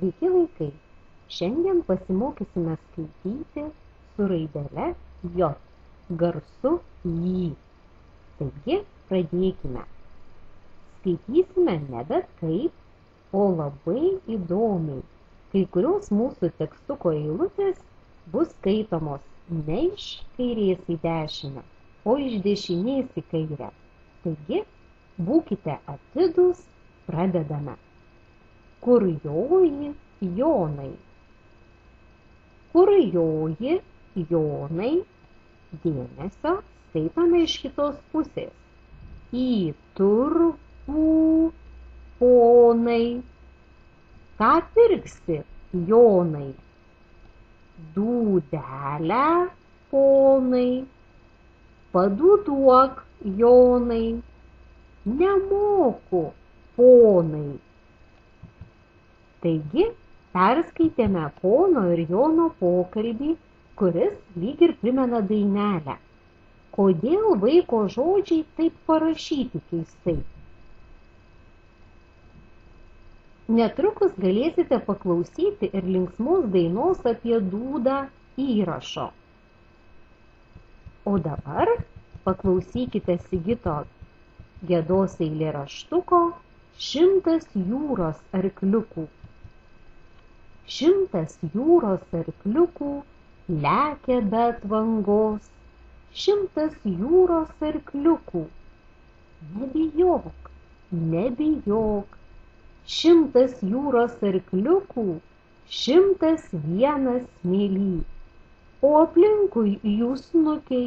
Sveiki vaikai! Šiandien pasimokysime skaityti su raidele J, garsu jį. Taigi, pradėkime. Skaitysime ne bet kaip, o labai įdomiai. Kai kurios mūsų tekstuko eilutės bus skaitomos ne iš kairės į dešinę, o iš dešinės į kairę. Taigi, būkite atidus, pradedame kur joji jonai kur joji jonai dėmesio skaitome iš kitos pusės į turgų ponai ką pirksi jonai dūdelę ponai padūduok jonai nemoku ponai Taigi, perskaitėme pono ir Jono pokalbį, kuris lyg ir primena dainelę. Kodėl vaiko žodžiai taip parašyti keistai? Netrukus galėsite paklausyti ir linksmos dainos apie dūdą įrašo. O dabar paklausykite Sigito gėdos eilėraštuko šimtas jūros arkliukų šimtas jūros arkliukų lekia be atvangos, šimtas jūros arkliukų. Nebijok, nebijok, šimtas jūros arkliukų, šimtas vienas mėly, o aplinkui jų snukiai,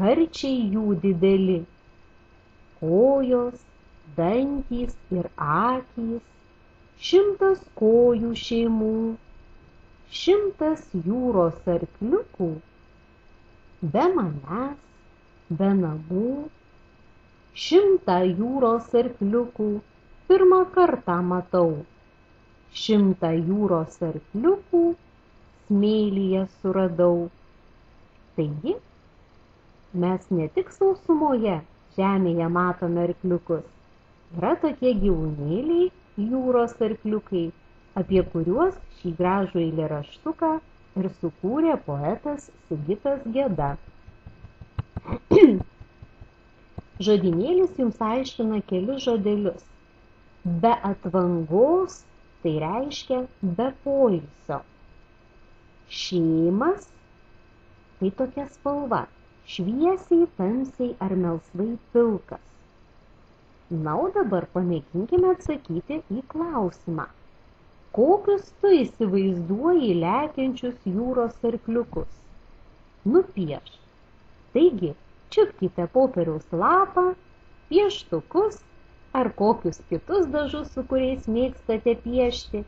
karčiai jų dideli, kojos, dantys ir akys, šimtas kojų šeimų, šimtas jūros arkliukų, be manęs, be namų, šimtą jūros arkliukų pirmą kartą matau, šimtą jūros arkliukų smėlyje suradau. Taigi, mes ne tik sausumoje žemėje matome arkliukus, yra tokie gyvūnėliai, jūros arkliukai, apie kuriuos šį gražų eilėraštuką ir sukūrė poetas Sigitas Geda. Žodinėlis jums aiškina kelius žodelius. Be atvangos tai reiškia be poilsio. Šeimas tai tokia spalva, šviesiai, tamsiai ar melsvai pilkas. Na, o dabar pamėginkime atsakyti į klausimą. Kokius tu įsivaizduoji lekiančius jūros arkliukus? Nupieš. Taigi, čiupkite popieriaus lapą, pieštukus ar kokius kitus dažus, su kuriais mėgstate piešti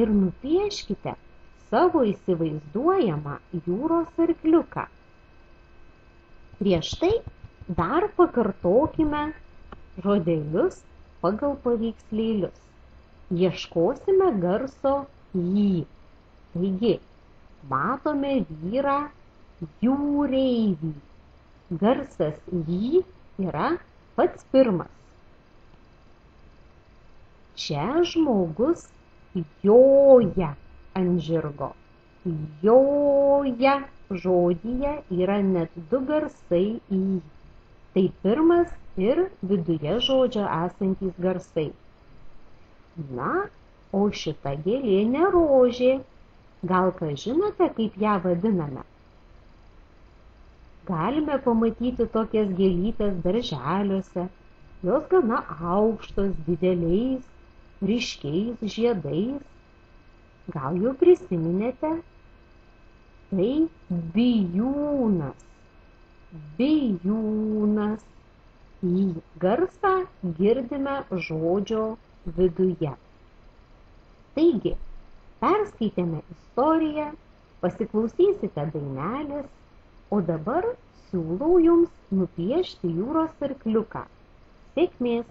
ir nupieškite savo įsivaizduojamą jūros arkliuką. Prieš tai dar pakartokime žodelius pagal paveikslėlius. Ieškosime garso jį. Taigi, matome vyrą jūreivį. Garsas jį yra pats pirmas. Čia žmogus joja ant žirgo. Joja žodyje yra net du garsai į. Tai pirmas ir viduje žodžio esantys garsai. Na, o šita gėlė ne rožė. Gal ką žinote, kaip ją vadiname? Galime pamatyti tokias gėlytės darželiuose. Jos gana aukštos, dideliais, ryškiais žiedais. Gal jau prisiminėte? Tai bijūnas. Bijūnas į garsą girdime žodžio viduje. Taigi, perskaitėme istoriją, pasiklausysite dainelės, o dabar siūlau jums nupiešti jūros arkliuką. Sėkmės!